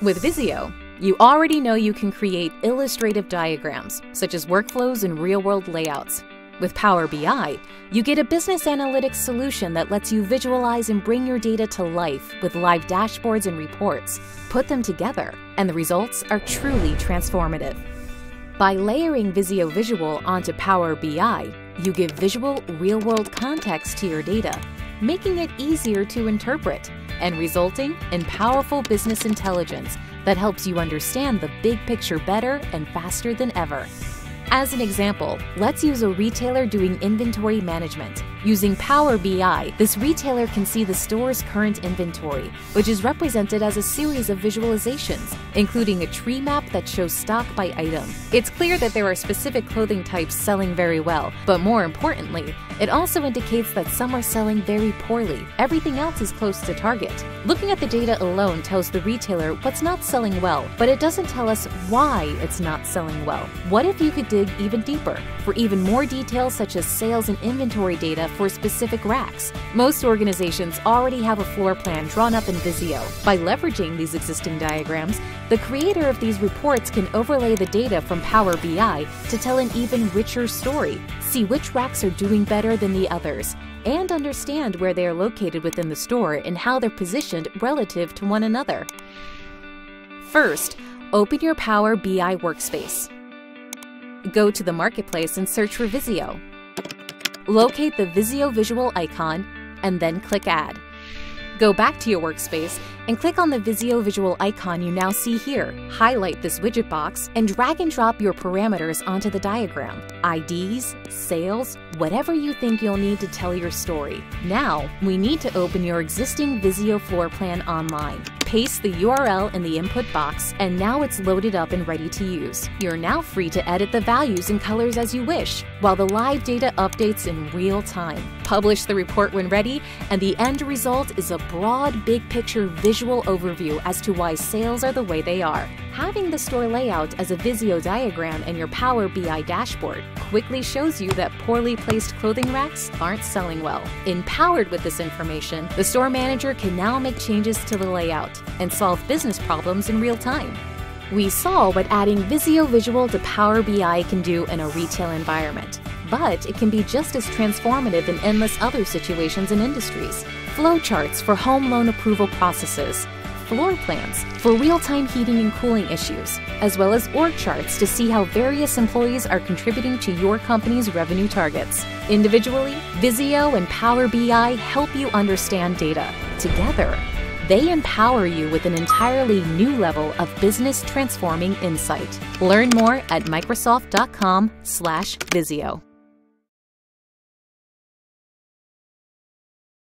With Visio, you already know you can create illustrative diagrams, such as workflows and real-world layouts. With Power BI, you get a business analytics solution that lets you visualize and bring your data to life with live dashboards and reports. Put them together, and the results are truly transformative. By layering Visio Visual onto Power BI, you give visual, real-world context to your data, making it easier to interpret and resulting in powerful business intelligence that helps you understand the big picture better and faster than ever. As an example, let's use a retailer doing inventory management. Using Power BI, this retailer can see the store's current inventory, which is represented as a series of visualizations, including a tree map that shows stock by item. It's clear that there are specific clothing types selling very well, but more importantly, it also indicates that some are selling very poorly. Everything else is close to target. Looking at the data alone tells the retailer what's not selling well, but it doesn't tell us why it's not selling well. What if you could dig even deeper for even more details such as sales and inventory data for specific racks? Most organizations already have a floor plan drawn up in Visio. By leveraging these existing diagrams, the creator of these reports can overlay the data from Power BI to tell an even richer story, see which racks are doing better than the others, and understand where they are located within the store and how they're positioned relative to one another. First, open your Power BI workspace. Go to the Marketplace and search for Visio. Locate the Visio visual icon and then click Add. Go back to your workspace and click on the Visio visual icon you now see here. Highlight this widget box and drag and drop your parameters onto the diagram. IDs, sales, whatever you think you'll need to tell your story. Now, we need to open your existing Visio floor plan online. Paste the URL in the input box, and now it's loaded up and ready to use. You're now free to edit the values and colors as you wish, while the live data updates in real time. Publish the report when ready, and the end result is a broad, big picture visual overview as to why sales are the way they are. Having the store layout as a Visio diagram in your Power BI dashboard quickly shows you that poorly placed clothing racks aren't selling well. Empowered with this information, the store manager can now make changes to the layout and solve business problems in real time. We saw what adding Visio Visual to Power BI can do in a retail environment, but it can be just as transformative in endless other situations and industries. Flowcharts for home loan approval processes, floor plans for real-time heating and cooling issues, as well as org charts to see how various employees are contributing to your company's revenue targets. Individually, Visio and Power BI help you understand data. Together, they empower you with an entirely new level of business transforming insight. Learn more at microsoft.com/visio.